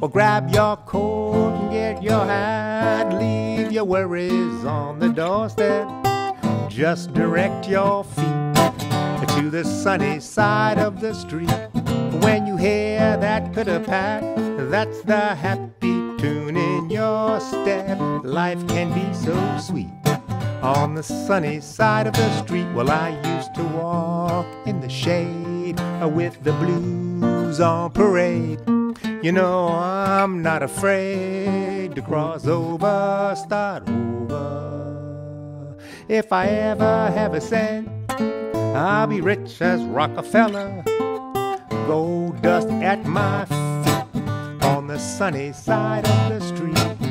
Well, grab your coat and get your hat. Leave your worries on the doorstep. Just direct your feet to the sunny side of the street. When you hear that pitter pat, that's the happy tune in your step. Life can be so sweet on the sunny side of the street. Well, I used to walk in the shade with the blues on parade. You know, I'm not afraid to cross over, start over. If I ever have a cent, I'll be rich as Rockefeller. Gold dust at my feet on the sunny side of the street.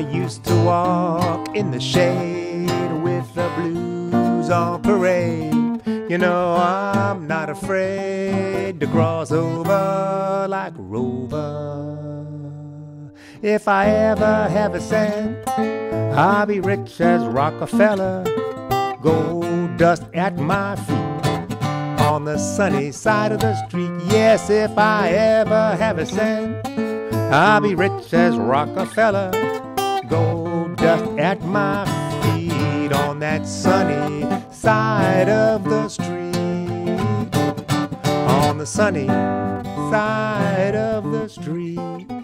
Used to walk in the shade with the blues on parade. You know, I'm not afraid to cross over like rover. If I ever have a cent, I'll be rich as Rockefeller. Gold dust at my feet on the sunny side of the street. Yes, if I ever have a cent, I'll be rich as Rockefeller. Gold dust at my feet on that sunny side of the street. On the sunny side of the street.